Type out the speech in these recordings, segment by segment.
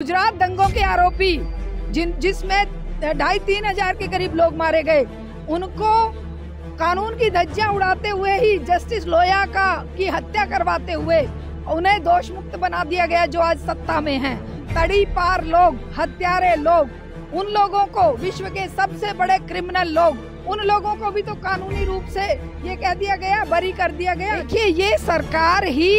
गुजरात दंगों के आरोपी, जिन जिसमें ढाई तीन हज़ार के करीब लोग मारे गए, उनको कानून की धज्जियाँ उड़ाते हुए ही जस्टिस लोया का की हत्या करवाते हुए उन्हें दोष मुक्त बना दिया गया जो आज सत्ता में हैं। तड़ी पार लोग, हत्यारे लोग, उन लोगों को विश्व के सबसे बड़े क्रिमिनल लोग, उन लोगों को भी तो कानूनी रूप से ये कह दिया गया, बरी कर दिया गया। देखिए, ये सरकार ही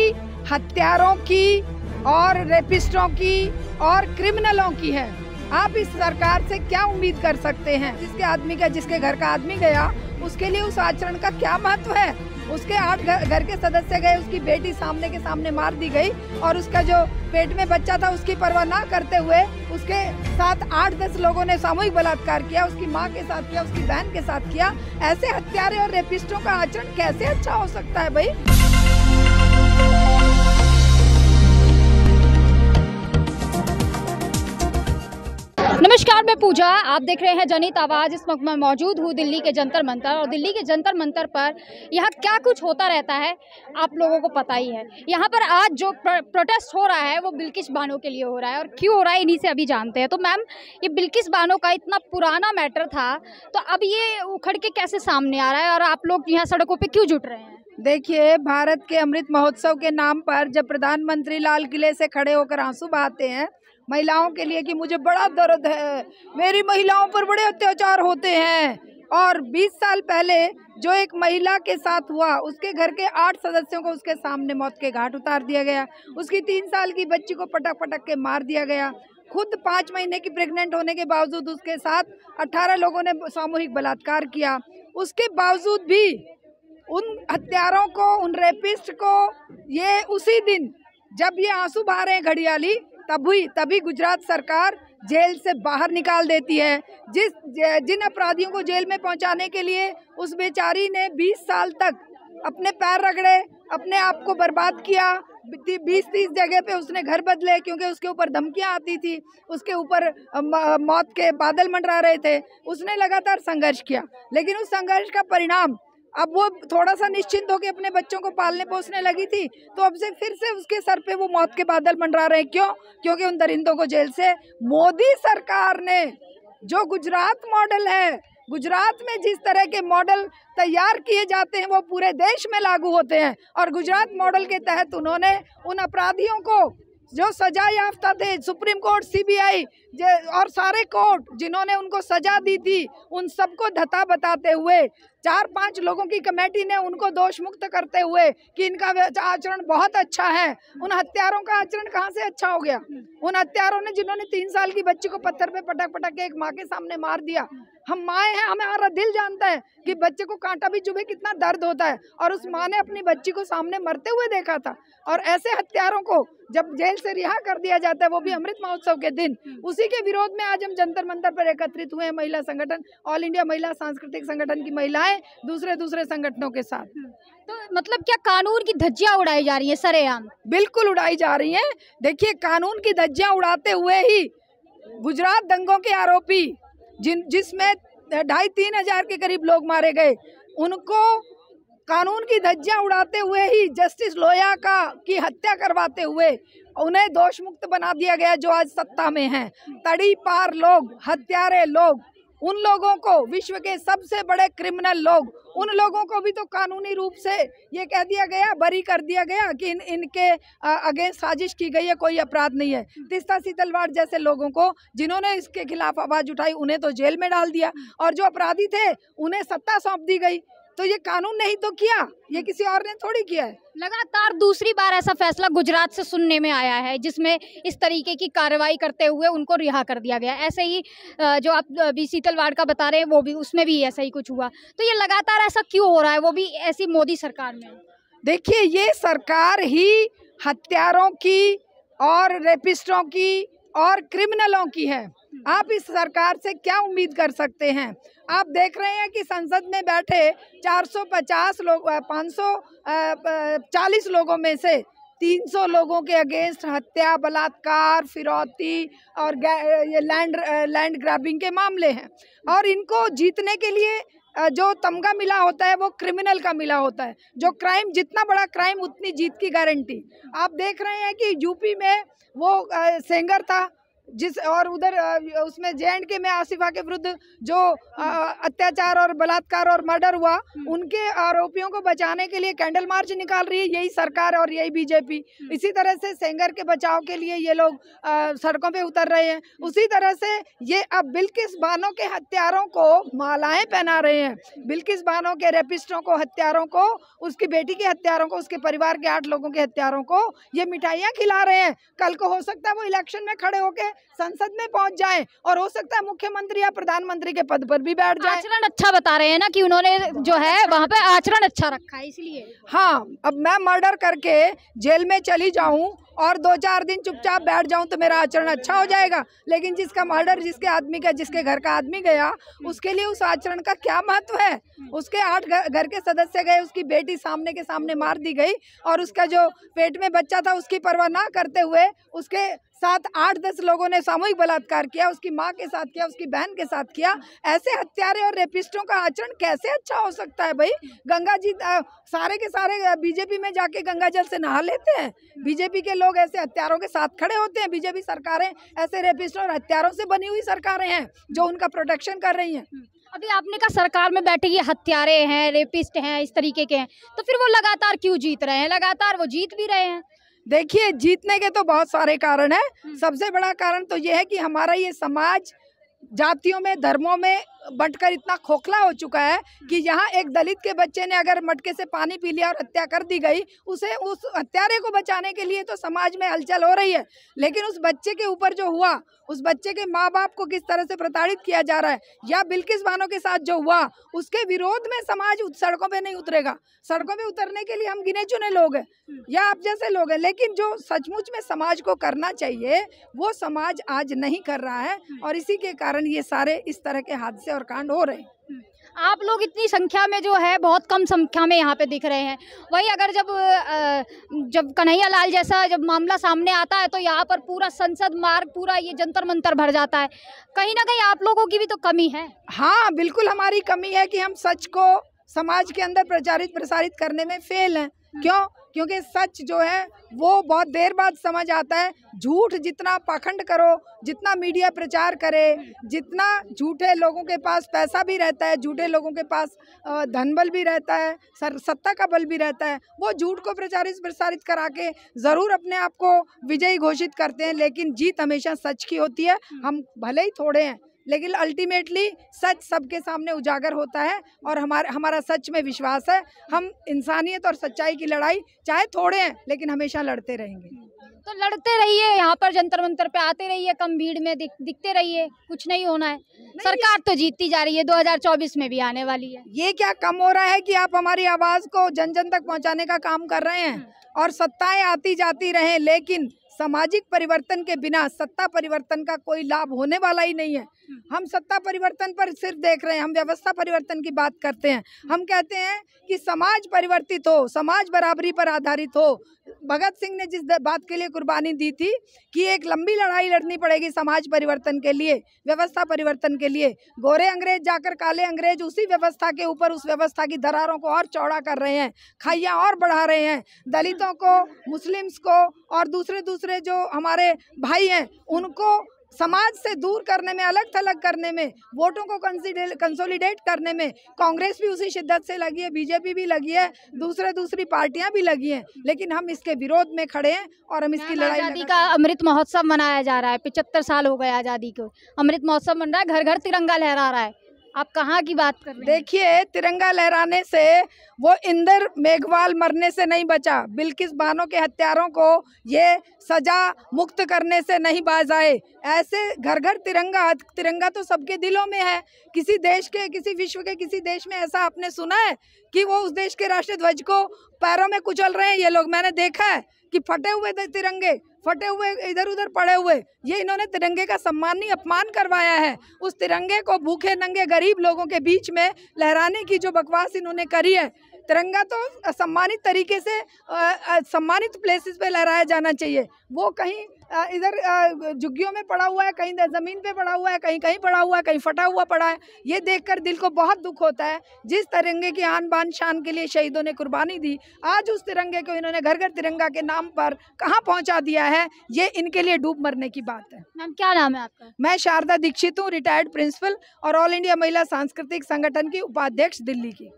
हत्यारों की और रेपिस्टों की और क्रिमिनलों की है। आप इस सरकार से क्या उम्मीद कर सकते हैं? जिसके आदमी का, जिसके घर का आदमी गया, उसके लिए उस आचरण का क्या महत्व है? उसके आठ घर के सदस्य गए, उसकी बेटी सामने के सामने मार दी गई, और उसका जो पेट में बच्चा था, उसकी परवाह ना करते हुए उसके साथ आठ, दस लोगों ने सामूहिक बलात्कार किया, उसकी माँ के साथ किया, उसकी बहन के साथ किया। ऐसे हत्यारे और रेपिस्टों का आचरण कैसे अच्छा हो सकता है भाई? नमस्कार मैं पूजा। आप देख रहे हैं जनित आवाज़। इस वक्त मैं मौजूद हूँ दिल्ली के जंतर मंतर। और दिल्ली के जंतर मंतर पर यहाँ क्या कुछ होता रहता है आप लोगों को पता ही है। यहाँ पर आज जो प्र, प्रोटेस्ट हो रहा है वो बिल्किस बानो के लिए हो रहा है। और क्यों हो रहा है इन्हीं से अभी जानते हैं। तो मैम ये बिल्किस बानो का इतना पुराना मैटर था तो अब ये उखड़ के कैसे सामने आ रहा है? और आप लोग यहाँ सड़कों पर क्यों जुट रहे हैं? देखिए, भारत के अमृत महोत्सव के नाम पर जब प्रधानमंत्री लाल किले से खड़े होकर आँसू बहाते हैं, महिलाओं के लिए कि मुझे बड़ा दर्द है। मेरी महिलाओं पर बड़े अत्याचार होते हैं। और 20 साल पहले जो एक महिला के साथ हुआ, उसके घर के आठ सदस्यों को उसके सामने मौत के घाट उतार दिया गया। उसकी तीन साल की बच्ची को पटक पटक के मार दिया गया। खुद पाँच महीने की प्रेग्नेंट होने के बावजूद उसके साथ अट्ठारह लोगों ने सामूहिक बलात्कार किया। उसके बावजूद भी उन हत्यारों को, उन रेपिस्ट को, ये उसी दिन जब ये आँसू बहा रहे हैं घड़ियाली तभी तभी गुजरात सरकार जेल से बाहर निकाल देती है। जिस, जिन अपराधियों को जेल में पहुँचाने के लिए उस बेचारी ने 20 साल तक अपने पैर रगड़े, अपने आप को बर्बाद किया बीस तीस जगह पे उसने घर बदले क्योंकि उसके ऊपर धमकियाँ आती थी, उसके ऊपर मौत के बादल मंडरा रहे थे, उसने लगातार संघर्ष किया। लेकिन उस संघर्ष का परिणाम अब वो थोड़ा सा निश्चिंत होकर अपने बच्चों को पालने पोसने लगी थी तो अब से फिर से उसके सर पे वो मौत के बादल मंडरा रहे हैं। क्यों? क्योंकि उन दरिंदों को जेल से मोदी सरकार ने, जो गुजरात मॉडल है, गुजरात में जिस तरह के मॉडल तैयार किए जाते हैं, वो पूरे देश में लागू होते हैं। और गुजरात मॉडल के तहत उन्होंने उन अपराधियों को जो सजा याफ्ता थे, सुप्रीम कोर्ट सीबीआई और सारे कोर्ट जिन्होंने उनको सजा दी थी, उन सबको धता बताते हुए, चार पाँच लोगों की कमेटी ने उनको दोष मुक्त करते हुए कि इनका आचरण बहुत अच्छा है। उन हत्यारों का आचरण कहाँ से अच्छा हो गया? उन हत्यारों ने जिन्होंने तीन साल की बच्ची को पत्थर पे पटक पटक के एक माँ के सामने मार दिया हम माए हैं हमें हमारा दिल जानता है कि बच्चे को कांटा भी चुभे कितना दर्द होता है। और उस माँ ने अपनी बच्ची को सामने मरते हुए देखा था। और ऐसे हत्यारों को जब जेल से रिहा कर दिया जाता है वो भी अमृत महोत्सव के दिन। उसी के विरोध में आज हम जंतर मंतर पर एकत्रित हुए हैं महिला संगठन ऑल इंडिया महिला सांस्कृतिक संगठन की महिलाएँ दूसरे दूसरे संगठनों के साथ। तो मतलब क्या कानून की धज्जियाँ उड़ाई जा रही है सरेआम? बिल्कुल उड़ाई जा रही है। देखिए कानून की धज्जियाँ उड़ाते हुए ही गुजरात दंगों के आरोपी जिन, जिसमें ढाई तीन हज़ार के करीब लोग मारे गए, उनको कानून की धज्जियाँ उड़ाते हुए ही, जस्टिस लोया का, की हत्या करवाते हुए, उन्हें दोष मुक्त बना दिया गया जो आज सत्ता में हैं। तड़ी पार लोग, हत्यारे लोग उन लोगों को, विश्व के सबसे बड़े क्रिमिनल लोग, उन लोगों को भी तो कानूनी रूप से ये कह दिया गया, बरी कर दिया गया कि इन, इनके अगेंस्ट साजिश की गई है, कोई अपराध नहीं है। तिस्ता सीतलवाड़ जैसे लोगों को, जिन्होंने इसके खिलाफ आवाज़ उठाई, उन्हें तो जेल में डाल दिया। और जो अपराधी थे, उन्हें सत्ता सौंप दी गई। तो ये कानून नहीं तो किया? ये किसी और ने थोड़ी किया है? लगातार दूसरी बार ऐसा फैसला गुजरात से सुनने में आया है जिसमें इस तरीके की कार्रवाई करते हुए उनको रिहा कर दिया गया। ऐसे ही जो आप बी शीतलवाड़ का बता रहे हैं वो भी उसमें भी ऐसा ही कुछ हुआ। तो ये लगातार ऐसा क्यों हो रहा है? वो भी ऐसी मोदी सरकार में देखिए ये सरकार ही हत्यारों की और रेपिस्टों की और क्रिमिनलों की है। आप इस सरकार से क्या उम्मीद कर सकते हैं? आप देख रहे हैं कि संसद में बैठे 450 लोग 540 लोगों में से 300 लोगों के अगेंस्ट हत्या, बलात्कार, फिरौती और ये लैंड लैंड ग्रैबिंग के मामले हैं। और इनको जीतने के लिए जो तमगा मिला होता है वो क्रिमिनल का मिला होता है। जो क्राइम, जितना बड़ा क्राइम, उतनी जीत की गारंटी। आप देख रहे हैं कि यूपी में वो सेंगर था जिस और उधर उसमें जे के में आसिफा के विरुद्ध जो अत्याचार और बलात्कार और मर्डर हुआ उनके आरोपियों को बचाने के लिए कैंडल मार्च निकाल रही है यही सरकार और यही बीजेपी। इसी तरह से सेंगर के बचाव के लिए ये लोग सड़कों पे उतर रहे हैं। उसी तरह से ये अब बिल्किस बानों के हत्यारों को मालाएँ पहना रहे हैं। बिल्किस बानों के रेपिस्टों को हत्यारों को उसकी बेटी के हत्यारों को उसके परिवार के आठ लोगों के हत्यारों को ये मिठाइयाँ खिला रहे हैं। कल को हो सकता है वो इलेक्शन में खड़े होके संसद में पहुँच जाएँ और हो सकता है मुख्यमंत्री या प्रधानमंत्री के पद पर भी बैठ जाएँ। आचरण अच्छा बता रहे हैं ना कि उन्होंने जो है वहाँ पे आचरण अच्छा रखा है इसलिए। हाँ अब मैं मर्डर करके जेल में चली जाऊँ और दो चार दिन चुपचाप बैठ जाऊँ तो मेरा आचरण अच्छा हो जाएगा। लेकिन जिसका मर्डर जिसके आदमी का जिसके घर का आदमी गया उसके लिए उस आचरण का क्या महत्व है? उसके आठ घर घर के सदस्य गए उसकी बेटी सामने के सामने मार दी गई और उसका जो पेट में बच्चा था उसकी परवाह ना करते हुए उसके साथ आठ दस लोगों ने सामूहिक बलात्कार किया उसकी माँ के साथ किया उसकी बहन के साथ किया। ऐसे हत्यारे और रेपिस्टों का आचरण कैसे अच्छा हो सकता है भाई? गंगा जी अ, सारे के सारे बीजेपी में जाके गंगा जल से नहा लेते हैं? बीजेपी के लोग ऐसे हत्यारों के साथ खड़े होते हैं? बीजेपी सरकारें ऐसे रेपिस्टों और हत्यारों से बनी हुई सरकारें हैं जो उनका प्रोटेक्शन कर रही हैं? अभी आपने कहा सरकार में बैठे ये हत्यारे हैं रेपिस्ट हैं इस तरीके के हैं। तो फिर वो लगातार क्यों जीत रहे हैं? लगातार वो जीत भी रहे हैं। देखिए जीतने के तो बहुत सारे कारण हैं। सबसे बड़ा कारण तो ये है कि हमारा ये समाज जातियों में धर्मों में बंटकर इतना खोखला हो चुका है कि यहाँ एक दलित के बच्चे ने अगर मटके से पानी पी लिया और हत्या कर दी गई उसे उस हत्यारे को बचाने के लिए तो समाज में हलचल हो रही है। लेकिन उस बच्चे के ऊपर जो हुआ उस बच्चे के माँ बाप को किस तरह से प्रताड़ित किया जा रहा है या बिल्किस बानो के साथ जो हुआ उसके विरोध में समाज सड़कों पे नहीं उतरेगा। सड़कों पर उतरने के लिए हम गिने चुने लोग हैं या आप जैसे लोग हैं लेकिन जो सचमुच में समाज को करना चाहिए वो समाज आज नहीं कर रहा है और इसी के कारण ये सारे इस तरह के हादसे और कांड हो रहे हैं। आप लोग इतनी संख्या में जो है बहुत कम संख्या में यहाँ पे दिख रहे हैं। वही अगर जब जब कन्हैया लाल जैसा जब मामला सामने आता है तो यहाँ पर पूरा संसद मार्ग पूरा ये जंतर मंतर भर जाता है। कहीं ना कहीं आप लोगों की भी तो कमी है। हाँ बिल्कुल हमारी कमी है कि हम सच को समाज के अंदर प्रचारित प्रसारित करने में फेल हैं। क्यों? क्योंकि सच जो है, वो बहुत देर बाद समझ आता है, झूठ जितना पाखंड करो, जितना मीडिया प्रचार करे, जितना झूठे लोगों के पास पैसा भी रहता है, झूठे लोगों के पास धन बल भी रहता है, सर, सत्ता का बल भी रहता है, वो झूठ को प्रचारित, प्रसारित करा के ज़रूर अपने आप को विजयी घोषित करते हैं, लेकिन जीत हमेशा सच की होती है, हम भले ही थोड़े हैं लेकिन अल्टीमेटली सच सबके सामने उजागर होता है और हमारा हमारा सच में विश्वास है। हम इंसानियत और सच्चाई की लड़ाई चाहे थोड़े हैं लेकिन हमेशा लड़ते रहेंगे। तो लड़ते रहिए यहाँ पर जंतर मंतर पे आते रहिए कम भीड़ में दिख, दिखते रहिए कुछ नहीं होना है। नहीं। सरकार तो जीतती जा रही है 2024 में भी आने वाली है। ये क्या कम हो रहा है कि आप हमारी आवाज़ को जन जन तक पहुँचाने का काम कर रहे हैं? और सत्ताएँ आती जाती रहे लेकिन सामाजिक परिवर्तन के बिना सत्ता परिवर्तन का कोई लाभ होने वाला ही नहीं है। हम सत्ता परिवर्तन पर सिर्फ़ देख रहे हैं हम व्यवस्था परिवर्तन की बात करते हैं। हम कहते हैं कि समाज परिवर्तित हो समाज बराबरी पर आधारित हो भगत सिंह ने जिस बात के लिए कुर्बानी दी थी कि एक लंबी लड़ाई लड़नी पड़ेगी समाज परिवर्तन के लिए, व्यवस्था परिवर्तन के लिए, गोरे अंग्रेज़ जाकर काले अंग्रेज़ उसी व्यवस्था के ऊपर, उस व्यवस्था की दरारों को और चौड़ा कर रहे हैं, खाइयाँ और बढ़ा रहे हैं, दलितों को, मुस्लिम्स को और दूसरे दूसरे जो हमारे भाई हैं, उनको समाज से दूर करने में अलग थलग करने में वोटों को कंसोलिडेट करने में कांग्रेस भी उसी शिद्दत से लगी है बीजेपी भी लगी है दूसरे दूसरी पार्टियाँ भी लगी हैं लेकिन हम इसके विरोध में खड़े हैं और हम इसकी लड़ाई आज़ादी का अमृत महोत्सव मनाया जा रहा है पिछहत्तर साल हो गए आज़ादी को। अमृत महोत्सव मन रहा है घर घर तिरंगा लहरा रहा है। आप कहाँ की बात कर देखिए, तिरंगा लहराने से वो इंदर मेघवाल मरने से नहीं बचा। बिल्किस बानो के हत्यारों को ये सजा मुक्त करने से नहीं बाज आए ऐसे घर घर तिरंगा तिरंगा तो सबके दिलों में है। किसी देश के, किसी विश्व के, किसी देश में ऐसा आपने सुना है कि वो उस देश के राष्ट्रीय ध्वज को पैरों में कुचल रहे हैं? ये लोग, मैंने देखा है। कि फटे हुए तिरंगे, फटे हुए इधर उधर पड़े हुए, ये इन्होंने तिरंगे का सम्मानी अपमान करवाया है। उस तिरंगे को भूखे नंगे गरीब लोगों के बीच में लहराने की जो बकवास इन्होंने करी है, तिरंगा तो सम्मानित तरीके से सम्मानित प्लेसेस पे लहराया जाना चाहिए। वो कहीं इधर झुग्गियों में पड़ा हुआ है कहीं ज़मीन पे पड़ा हुआ है कहीं कहीं पड़ा हुआ है कहीं फटा हुआ पड़ा है। ये देखकर दिल को बहुत दुख होता है जिस तिरंगे की आन बान शान के लिए शहीदों ने कुर्बानी दी आज उस तिरंगे को इन्होंने घर घर तिरंगा के नाम पर कहाँ पहुँचा दिया है ये इनके लिए डूब मरने की बात है। मैम क्या नाम है आपका? मैं शारदा दीक्षित हूँ रिटायर्ड प्रिंसिपल और ऑल इंडिया महिला सांस्कृतिक संगठन की उपाध्यक्ष दिल्ली की।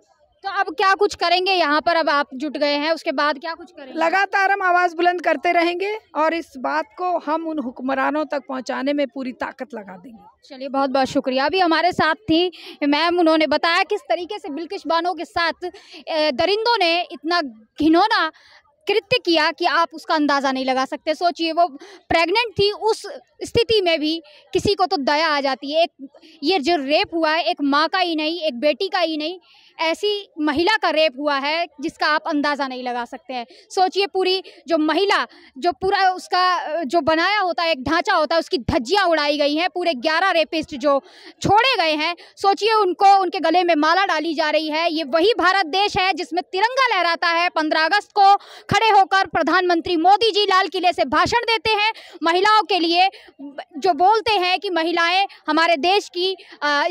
तो अब क्या कुछ करेंगे? यहाँ पर अब आप जुट गए हैं उसके बाद क्या कुछ करेंगे? लगातार हम आवाज़ बुलंद करते रहेंगे और इस बात को हम उन हुक्मरानों तक पहुँचाने में पूरी ताकत लगा देंगे। चलिए बहुत बहुत शुक्रिया। अभी हमारे साथ थी मैम उन्होंने बताया किस तरीके से बिल्किश बानो के साथ दरिंदों ने इतना घिनौना कृत्य किया कि आप उसका अंदाज़ा नहीं लगा सकते। सोचिए वो प्रेग्नेंट थी उस स्थिति में भी किसी को तो दया आ जाती है। एक ये जो रेप हुआ है एक माँ का ही नहीं एक बेटी का ही नहीं ऐसी महिला का रेप हुआ है जिसका आप अंदाज़ा नहीं लगा सकते हैं। सोचिए पूरी जो महिला, जो पूरा उसका, जो बनाया होता है, एक ढांचा होता है, उसकी धज्जियाँ उड़ाई गई हैं, पूरे ग्यारह रेपिस्ट जो छोड़े गए हैं। सोचिए उनको, उनके गले में माला डाली जा रही है। ये वही भारत देश है जिसमें तिरंगा लहराता है। पंद्रह अगस्त को खड़े होकर प्रधानमंत्री मोदी जी लाल किले से भाषण देते हैं। महिलाओं के लिए जो बोलते हैं कि महिलाएँ हमारे देश की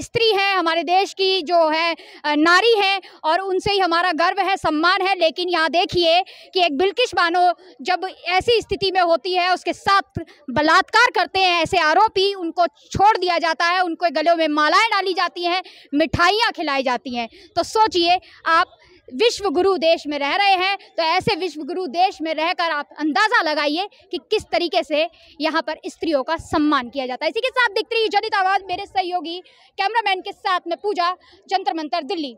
स्त्री हैं, हमारे देश की जो है नारी हैं और उनसे ही हमारा गर्व है, सम्मान है। लेकिन यहाँ देखिए कि एक बिल्किश बानो जब ऐसी स्थिति में होती है, उसके साथ बलात्कार करते हैं ऐसे आरोपी, उनको छोड़ दिया जाता है, उनको गलों में मालाएँ डाली जाती हैं, मिठाइयाँ खिलाई जाती हैं। तो सोचिए, आप विश्व गुरु देश में रह रहे हैं तो ऐसे विश्व गुरु देश में रहकर आप अंदाज़ा लगाइए कि किस तरीके से यहाँ पर स्त्रियों का सम्मान किया जाता है। इसी के साथ दिखती रही जनित आवाज़, मेरे सहयोगी, कैमरामैन के साथ में पूजा, जंतर मंतर, दिल्ली।